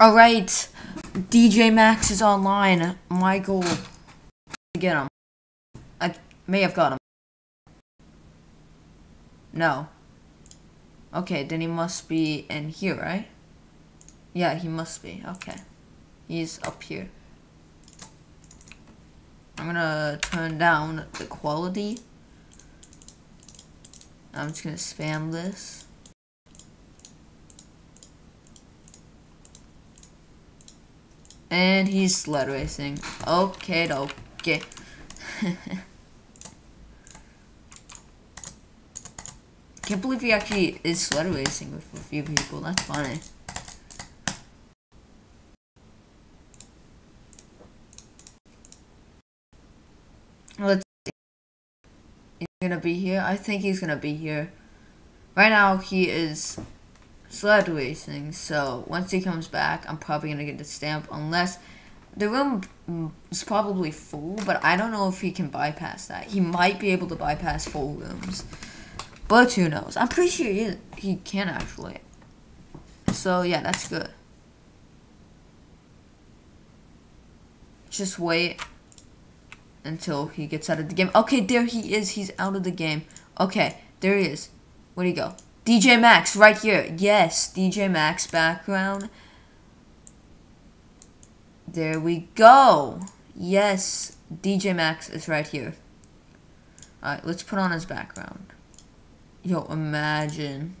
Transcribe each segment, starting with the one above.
Alright. DJ Maxx is online. Michael, get him. I may have got him. No. Okay, then he must be in here, right? Yeah, he must be. Okay. He's up here. I'm gonna turn down the quality. I'm just gonna spam this. And he's sled racing. Okay, okay. Can't believe he actually is sled racing with a few people. That's funny. Let's see. He's gonna be here. I think he's gonna be here. Right now, he is sled racing. So once he comes back, I'm probably gonna get the stamp. Unless the room is probably full, but I don't know if he can bypass that. He might be able to bypass full rooms, but who knows? I'm pretty sure he he can actually. So yeah, that's good. Just wait until he gets out of the game. Okay, there he is. He's out of the game. Okay, there he is. Where'd he go? DJ Maxx, right here. Yes, DJ Maxx background. There we go. Yes, DJ Maxx is right here. Alright, let's put on his background. Yo, imagine.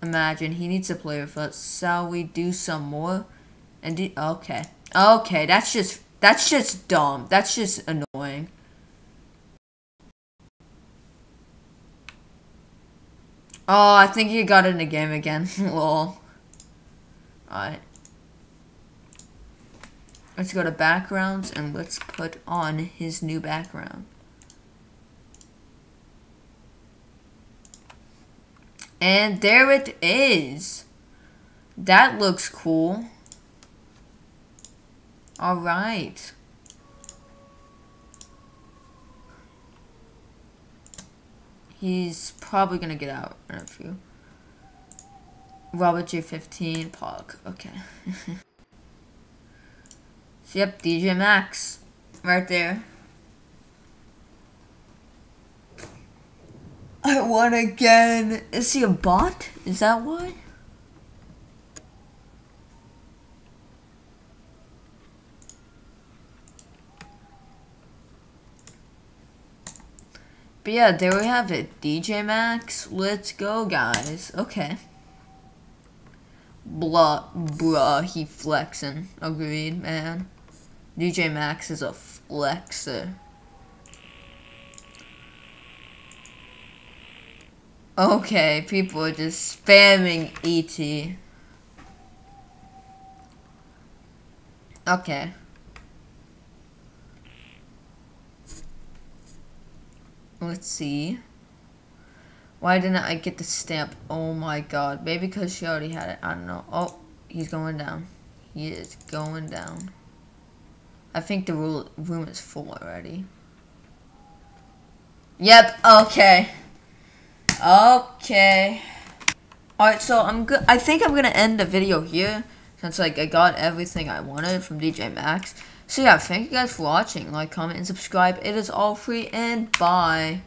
Imagine, he needs a player for us. Shall we do some more? And okay. Okay, that's just, that's just dumb. That's just annoying. Oh, I think he got in the game again. Lol. Alright. Let's go to backgrounds and let's put on his new background. And there it is. That looks cool. Alright. He's probably gonna get out in a few. Robert J15, Pog. Okay. so, yep, DJ Maxx. Right there. I won again. Is he a bot? Is that why? But yeah, there we have it. DJ Maxx, let's go, guys. Okay. Blah, bruh, he flexing. Agreed, man. DJ Maxx is a flexer. Okay, people are just spamming ET. Okay. Let's see. Why didn't I get the stamp? Oh my god. Maybe because she already had it. I don't know. Oh, he's going down. He is going down. I think the room is full already. Yep, okay. Okay. Alright, so I'm good. I think I'm gonna end the video here. Since, like, I got everything I wanted from DJ Maxx. So yeah, thank you guys for watching. Like, comment, and subscribe. It is all free, and bye.